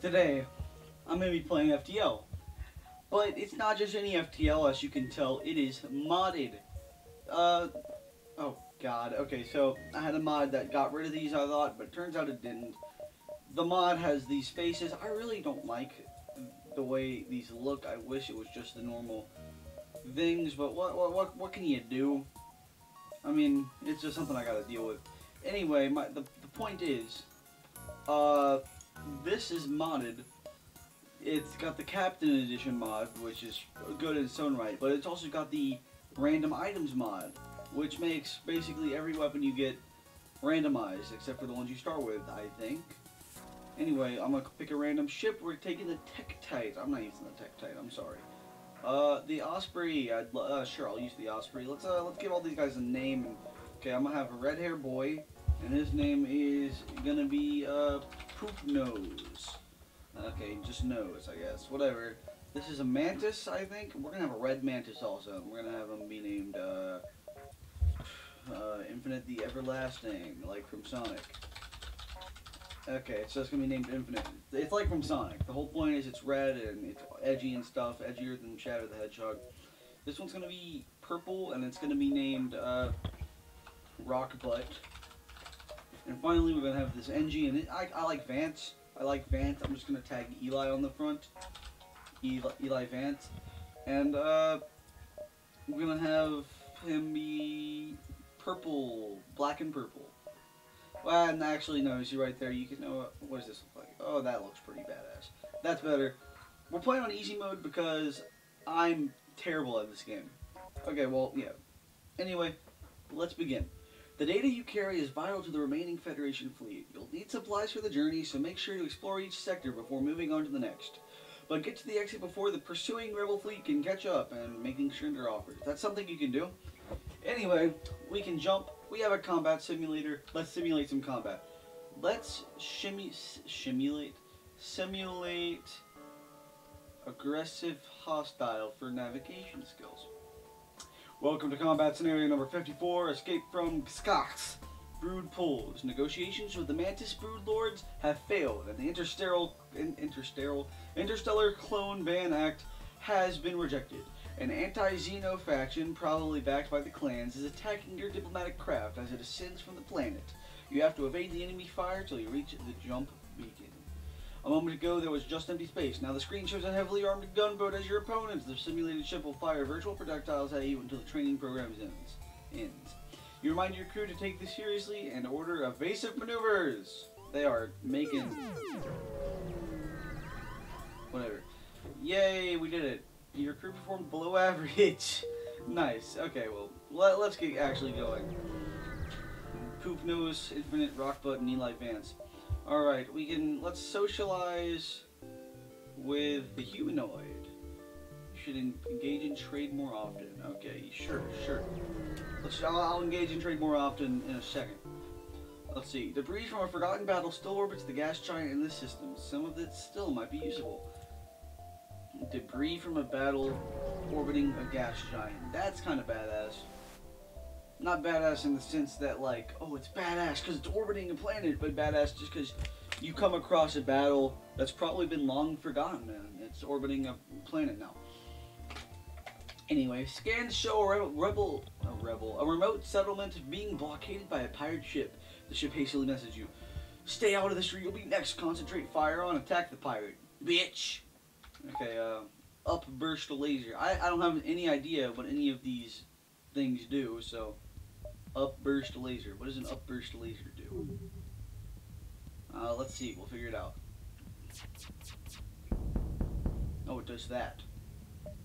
Today, I'm going to be playing FTL. But it's not just any FTL, as you can tell, it is modded. Uh, oh god, okay, so I had a mod that got rid of these, I thought, but turns out it didn't. The mod has these faces. I really don't like the way these look. I wish it was just the normal things, but what, what, what, what can you do? I mean, it's just something I gotta deal with. Anyway, my, the, the point is, uh, this is modded. It's got the Captain Edition mod, which is good in its own right, but it's also got the Random Items mod, which makes basically every weapon you get randomized, except for the ones you start with, I think. Anyway, I'm gonna pick a random ship. We're taking the Tektite. I'm not using the Tektite. I'm sorry. Uh, the Osprey. I'd uh, sure I'll use the Osprey. Let's uh, let's give all these guys a name. Okay, I'm gonna have a red hair boy, and his name is gonna be uh Poop Nose. Okay, just nose, I guess. Whatever. This is a mantis, I think. We're gonna have a red mantis also. We're gonna have him be named uh, uh Infinite the Everlasting, like from Sonic. Okay, so it's gonna be named Infinite. It's like from Sonic. The whole point is it's red and it's edgy and stuff, edgier than Shadow the Hedgehog. This one's gonna be purple and it's gonna be named uh, Rock Butt. And finally, we're gonna have this Engi, and it, I, I like Vance. I like Vance. I'm just gonna tag Eli on the front. Eli, Eli Vance, and uh, we're gonna have him be purple, black and purple. Well, and actually, no, see right there, you can know, what, what does this look like? Oh, that looks pretty badass. That's better. We're playing on easy mode because I'm terrible at this game. Okay, well, yeah. Anyway, let's begin. The data you carry is vital to the remaining Federation fleet. You'll need supplies for the journey, so make sure to explore each sector before moving on to the next. But get to the exit before the pursuing rebel fleet can catch up and making surrender offers. That's something you can do. Anyway, we can jump. We have a combat simulator. Let's simulate some combat. Let's shimmy, simulate, simulate aggressive hostile for navigation skills. Welcome to combat scenario number 54, Escape from Skax. Brood pools. Negotiations with the Mantis Brood Lords have failed, and the interstellar, interstellar, interstellar Clone Ban Act has been rejected. An anti-Xeno faction, probably backed by the clans, is attacking your diplomatic craft as it ascends from the planet. You have to evade the enemy fire till you reach the jump beacon. A moment ago, there was just empty space. Now the screen shows a heavily armed gunboat as your opponents. The simulated ship will fire virtual projectiles at you until the training program ends. ends. You remind your crew to take this seriously and order evasive maneuvers. They are making... Whatever. Yay, we did it. Your crew performed below average. nice. Okay, well, let, us get actually going. Poop Nose, Infinite, Rock Butt, and Eli Vance. Alright, we can, let's socialize with the humanoid. You should engage in trade more often. Okay, sure, sure. Let's, I'll, I'll engage in trade more often in a second. Let's see. Debris from a forgotten battle still orbits the gas giant in this system. Some of it still might be usable. Debris from a battle orbiting a gas giant. That's kind of badass not badass in the sense that like, oh, it's badass because it's orbiting a planet, but badass just because you come across a battle that's probably been long forgotten, man. It's orbiting a planet now. Anyway, scans show a rebel, a rebel, a remote settlement being blockaded by a pirate ship. The ship hastily messages you, "Stay out of the street. You'll be next. Concentrate fire on attack the pirate, bitch." Okay, uh, upburst laser. I I don't have any idea what any of these things do, so upburst laser. What does an upburst laser do? Uh, let's see. We'll figure it out. Oh, it does that.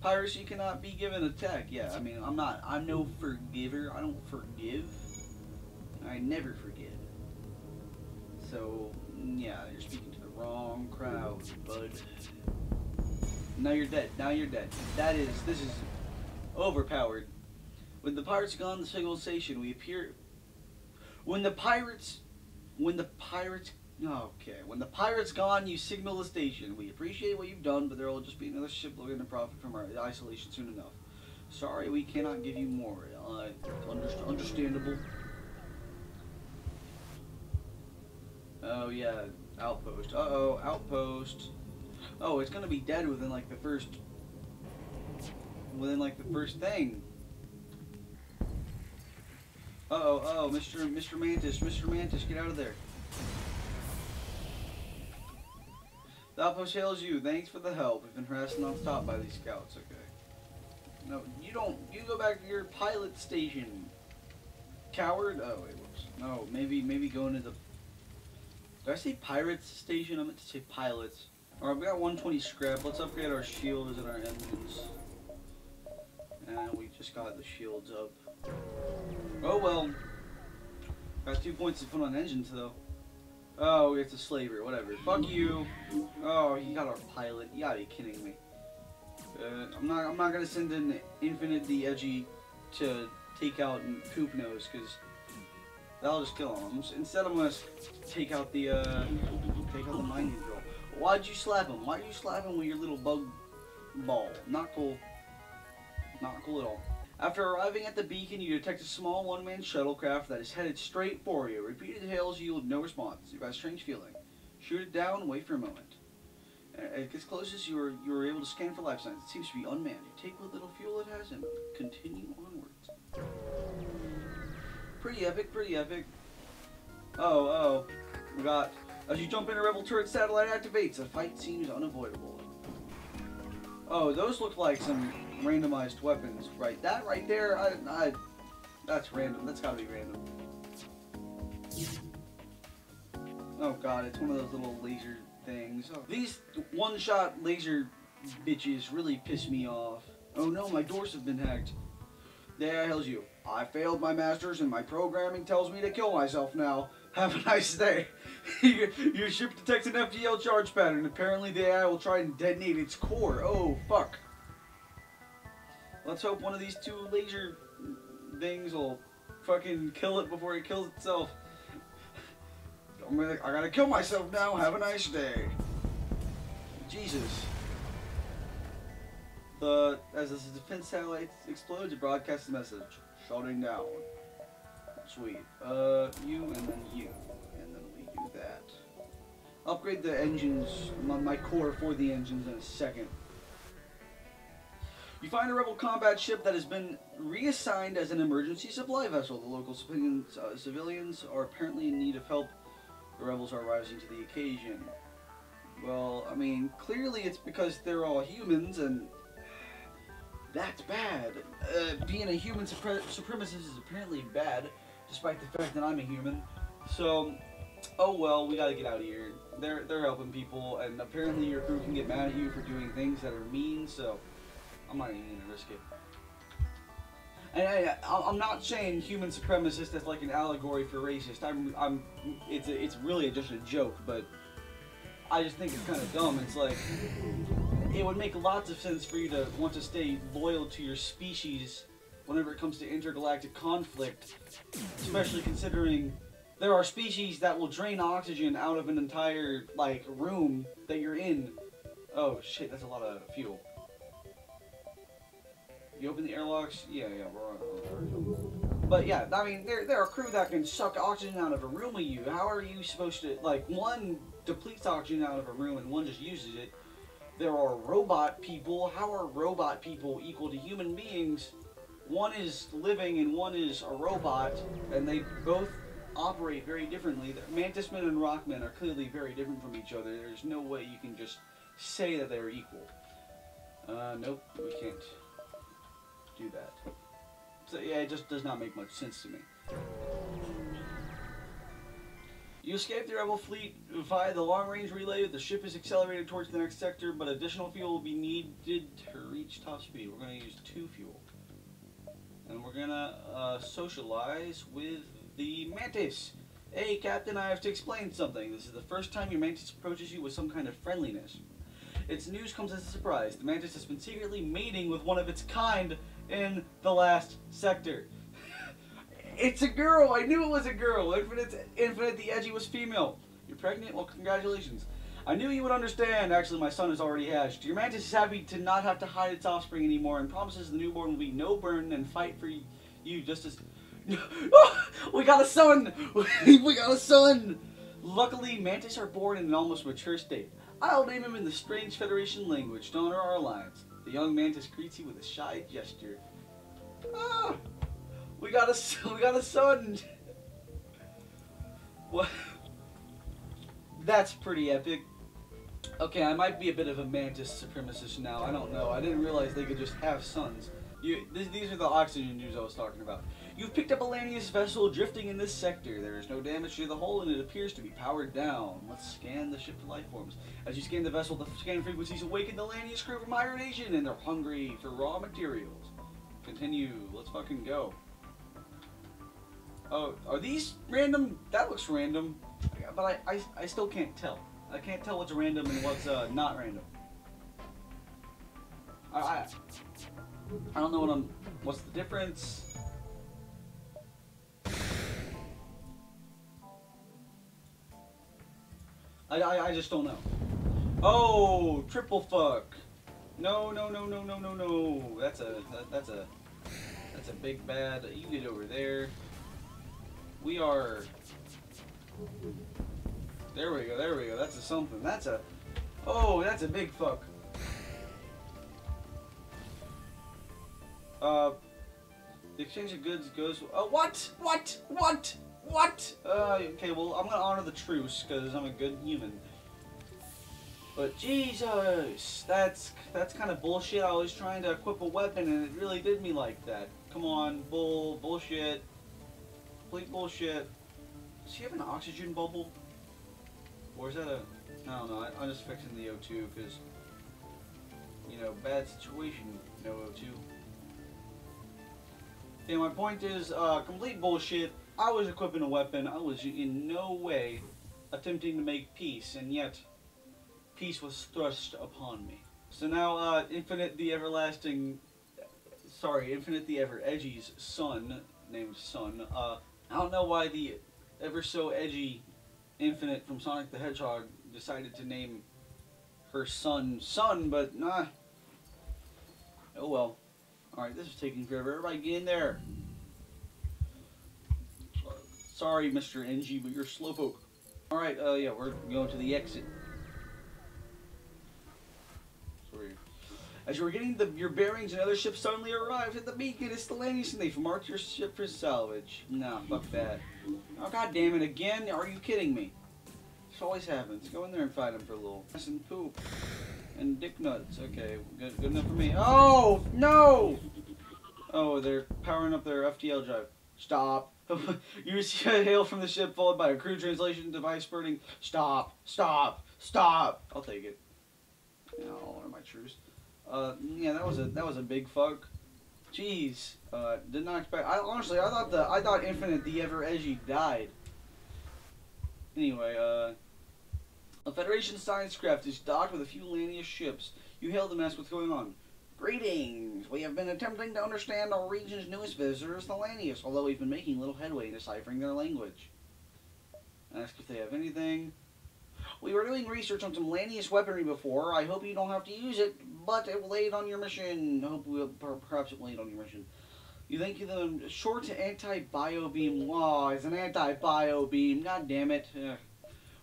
Piracy cannot be given attack. Yeah, I mean, I'm not. I'm no forgiver. I don't forgive. I never forgive. So, yeah, you're speaking to the wrong crowd, bud. Now you're dead. Now you're dead. That is. This is overpowered. When the pirates gone the signal station, we appear. When the pirates, when the pirates, okay, when the pirates gone, you signal the station. We appreciate what you've done, but there will just be another ship looking to profit from our isolation soon enough. Sorry, we cannot give you more. Uh, understandable. Oh yeah, Outpost. Uh-oh, outpost. Oh, it's gonna be dead within like the first... Within like the first thing. Uh-oh, uh oh, Mr. Mr. Mantis, Mr. Mantis, get out of there. The outpost hails you. Thanks for the help. We've been harassed non-stop by these scouts, okay. No, you don't. You go back to your pilot station. Coward? Oh, wait, whoops. No, maybe, maybe go into the... Did I say pirates station? I meant to say pilots. Alright, we got 120 scrap. Let's upgrade our shields and our engines. And just got the shields up. Oh well. Got two points to put on engines though. Oh, it's a slaver, whatever. Fuck you. Oh, he got our pilot. You gotta be kidding me. Uh, I'm not. I'm not gonna send an Infinite the Edgy to take out Poop Nose because that'll just kill him. Instead, I'm gonna take out the uh, take out the mind control. Why'd you slap him? Why'd you slap him with your little bug ball? Not cool. Not cool at all. After arriving at the beacon, you detect a small one-man shuttlecraft that is headed straight for you. Repeated hails yield no response. You've got a strange feeling. Shoot it down, wait for a moment. As it gets closest, you are, you are able to scan for life signs. It seems to be unmanned. You take what little fuel it has and continue onwards. Pretty epic, pretty epic. Oh, oh. We got... As you jump in, a Rebel turret satellite activates, a fight seems unavoidable. Oh, those look like some randomized weapons, right? That right there, I, I, that's random. That's gotta be random. Oh god, it's one of those little laser things. Oh, these one-shot laser bitches really piss me off. Oh no, my doors have been hacked. There tells you, I failed my masters and my programming tells me to kill myself now. Have a nice day. your, ship detects an FTL charge pattern. Apparently the AI will try and detonate its core. Oh, fuck. Let's hope one of these two laser things will fucking kill it before it kills itself. I'm gonna, I gotta kill myself now. Have a nice day. Jesus. The as the defense satellite explodes, it broadcasts a message. Shutting down. Sweet. Uh, you and then you, and then we do that. Upgrade the engines, my, my core for the engines in a second. You find a rebel combat ship that has been reassigned as an emergency supply vessel. The local civilians, uh, civilians are apparently in need of help. The rebels are rising to the occasion. Well, I mean, clearly it's because they're all humans, and that's bad. Uh, being a human supremacist is apparently bad, despite the fact that I'm a human. So, oh well, we gotta get out of here. They're they're helping people, and apparently your crew can get mad at you for doing things that are mean. So. I'm not even gonna risk it. And I, am not saying human supremacist as like an allegory for racist. I'm, I'm, it's, a, it's really just a joke, but I just think it's kind of dumb. It's like, it would make lots of sense for you to want to stay loyal to your species whenever it comes to intergalactic conflict, especially considering there are species that will drain oxygen out of an entire, like, room that you're in. Oh shit, that's a lot of fuel. You open the airlocks? Yeah, yeah, we're But yeah, I mean, there, there are crew that can suck oxygen out of a room with you. How are you supposed to, like, one depletes oxygen out of a room and one just uses it. There are robot people. How are robot people equal to human beings? One is living and one is a robot, and they both operate very differently. Mantismen and Rockmen are clearly very different from each other. There's no way you can just say that they're equal. Uh, nope, we can't do that. So yeah, it just does not make much sense to me. You escape the rebel fleet via the long-range relay. The ship is accelerated towards the next sector, but additional fuel will be needed to reach top speed. We're going to use two fuel. And we're going to uh, socialize with the Mantis. Hey, Captain, I have to explain something. This is the first time your Mantis approaches you with some kind of friendliness. Its news comes as a surprise. The Mantis has been secretly mating with one of its kind in the last sector. it's a girl. I knew it was a girl. Infinite, Infinite the Edgy was female. You're pregnant? Well, congratulations. I knew you would understand. Actually, my son is already hatched. Your mantis is happy to not have to hide its offspring anymore and promises the newborn will be no burden and fight for you just as... we got a son! we got a son! Luckily, mantis are born in an almost mature state. I'll name him in the strange Federation language to honor our alliance. The young mantis greets you with a shy gesture. Ah, we got a we got a son. what? That's pretty epic. Okay, I might be a bit of a mantis supremacist now. I don't know. I didn't realize they could just have sons. You, th these are the oxygen news I was talking about. You've picked up a Lanius vessel drifting in this sector. There is no damage to the hull and it appears to be powered down. Let's scan the ship for life forms. As you scan the vessel, the scan frequencies awaken the Lanius crew from hibernation and they're hungry for raw materials. Continue. Let's fucking go. Oh, are these random? That looks random. But I, I, I still can't tell. I can't tell what's random and what's uh, not random. I, I, I don't know what I'm. What's the difference? I, I, I just don't know. Oh, triple fuck. No, no, no, no, no, no, no. That's a that, that's a that's a big bad. You get over there. We are. There we go. There we go. That's a something. That's a. Oh, that's a big fuck. Uh, the exchange of goods goes. Uh, what? What? What? What? Uh, okay, well, I'm gonna honor the truce because I'm a good human. But Jesus, that's that's kind of bullshit. I was trying to equip a weapon and it really did me like that. Come on, bull, bullshit, complete bullshit. Does he have an oxygen bubble? Or is that a? I don't know. I'm just fixing the O2 because you know, bad situation, no O2. Yeah, my point is, uh, complete bullshit. I was equipping a weapon. I was in no way attempting to make peace, and yet peace was thrust upon me. So now, uh, Infinite the Everlasting, sorry, Infinite the Ever Edgy's son, named Son, uh, I don't know why the ever so edgy Infinite from Sonic the Hedgehog decided to name her son Son, but nah. Oh well. Alright, this is taking forever. Everybody get in there. Sorry, Mr. Engi, but you're slowpoke. Alright, uh, yeah, we're going to the exit. Sorry. As you were getting the, your bearings, another ship suddenly arrived at the beacon. It's the Lanius and they've marked your ship for salvage. Nah, fuck that. Oh, god damn it, again? Are you kidding me? This always happens. Go in there and fight him for a little. Piss and poop. And dick nuts. Okay, good, good enough for me. Oh, no! Oh, they're powering up their FTL drive. Stop. you see a hail from the ship followed by a crew translation device spurting. Stop. Stop. Stop. I'll take it. Oh, what am I truce? Uh, yeah, that was a that was a big fuck. Jeez, uh, did not expect. I honestly, I thought the I thought Infinite the Ever Edgy died. Anyway, uh, a Federation science craft is docked with a few Lanius ships. You hail them, ask what's going on. Greetings! We have been attempting to understand our region's newest visitors, the Lanius, although we've been making little headway in deciphering their language. Ask if they have anything. We were doing research on some Lanius weaponry before. I hope you don't have to use it, but it will aid on your mission. Hope we'll, perhaps it will aid on your mission. You think the short anti-bio beam law is an anti-bio beam? God damn it. Ugh.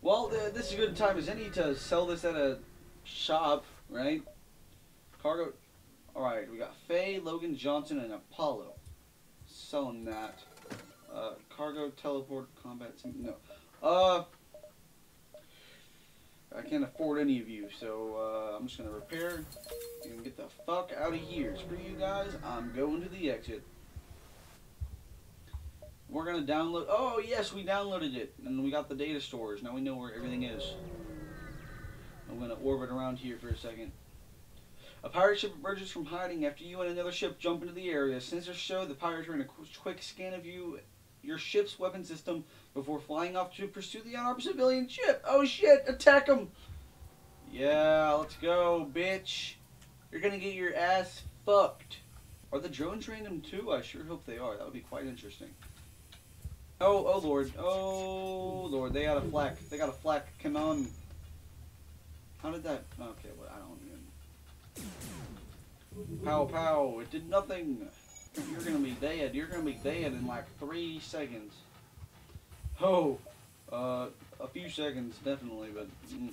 Well, this is a good time as any to sell this at a shop, right? Cargo. Alright, we got Faye, Logan Johnson, and Apollo. Selling that. Uh, cargo, teleport, combat, no. Uh, I can't afford any of you, so uh, I'm just going to repair and get the fuck out of here. Screw you guys, I'm going to the exit. We're going to download, oh yes, we downloaded it, and we got the data stores. Now we know where everything is. I'm going to orbit around here for a second. A pirate ship emerges from hiding after you and another ship jump into the area. Sensors show the pirates are in a quick scan of you, your ship's weapon system, before flying off to pursue the unarmed civilian ship. Oh shit, attack them! Yeah, let's go, bitch. You're gonna get your ass fucked. Are the drones random too? I sure hope they are. That would be quite interesting. Oh, oh lord. Oh lord, they got a flak. They got a flak cannon. How did that... Okay, well, I don't. Pow pow, it did nothing. You're gonna be dead. You're gonna be dead in like three seconds. Oh, uh, a few seconds, definitely, but... Mm.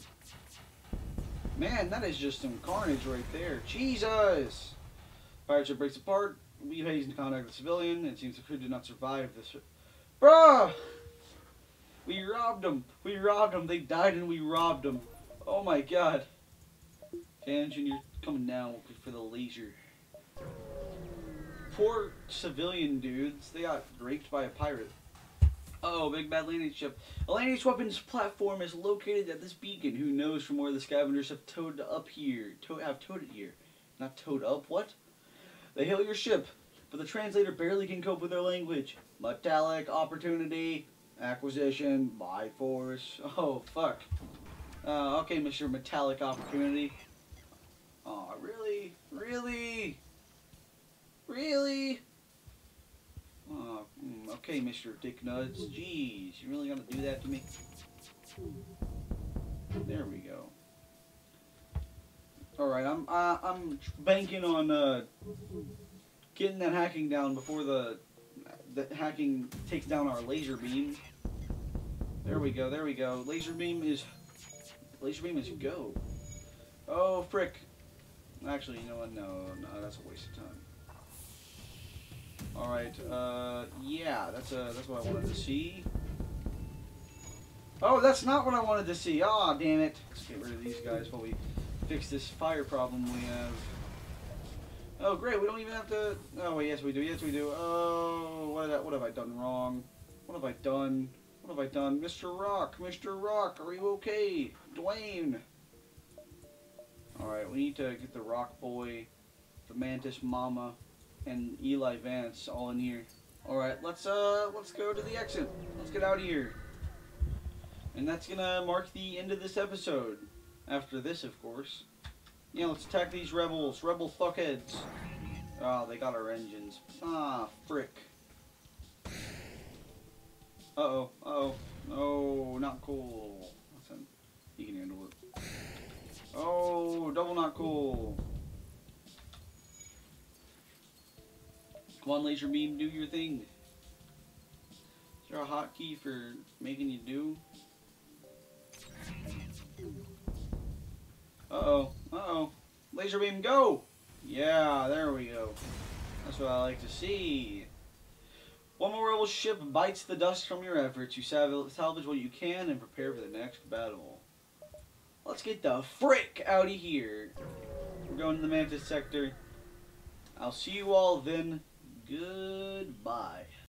Man, that is just some carnage right there. Jesus! Pirate ship breaks apart. We hasten to contact the civilian. It seems the crew did not survive this. Bruh! We robbed them. We robbed them. They died and we robbed them. Oh my god. Okay, you're coming down for the laser. Poor civilian dudes. They got raped by a pirate. Oh, big bad Lanius ship. A Lanius weapons platform is located at this beacon. Who knows from where the scavengers have towed up here? To have towed it here. Not towed up, what? They hail your ship, but the translator barely can cope with their language. Metallic opportunity, acquisition, by force. Oh, fuck. Uh, okay, Mr. Metallic opportunity. Oh, really? Really? Really? Oh, okay, Mr. Dick Nuts. Jeez, you really gonna do that to me? There we go. All right, I'm uh, I'm banking on uh, getting that hacking down before the the hacking takes down our laser beam. There we go. There we go. Laser beam is laser beam is go. Oh frick! Actually, you know what? No, no, that's a waste of time. All right. Uh, yeah, that's uh, that's what I wanted to see. Oh, that's not what I wanted to see. Ah, oh, damn it. Let's get rid of these guys while we fix this fire problem we have. Oh, great. We don't even have to... Oh, wait, yes, we do. Yes, we do. Oh, what, what have I done wrong? What have I done? What have I done? Mr. Rock, Mr. Rock, are you okay? Dwayne. We need to get the Rock Boy, the Mantis Mama, and Eli Vance all in here. Alright, let's uh let's go to the exit. Let's get out of here. And that's gonna mark the end of this episode. After this, of course. Yeah, let's attack these rebels. Rebel fuckheads. Oh, they got our engines. Ah, frick. Uh-oh, uh-oh. No, not cool. Listen, you can handle it. Oh, double not cool. Come on, laser beam, do your thing. Is there a hotkey for making you do? Uh-oh. Uh-oh. Laser beam, go! Yeah, there we go. That's what I like to see. One more rebel ship bites the dust from your efforts. You salvage what you can and prepare for the next battle. Let's get the frick out of here. We're going to the Mantis sector. I'll see you all then. Goodbye.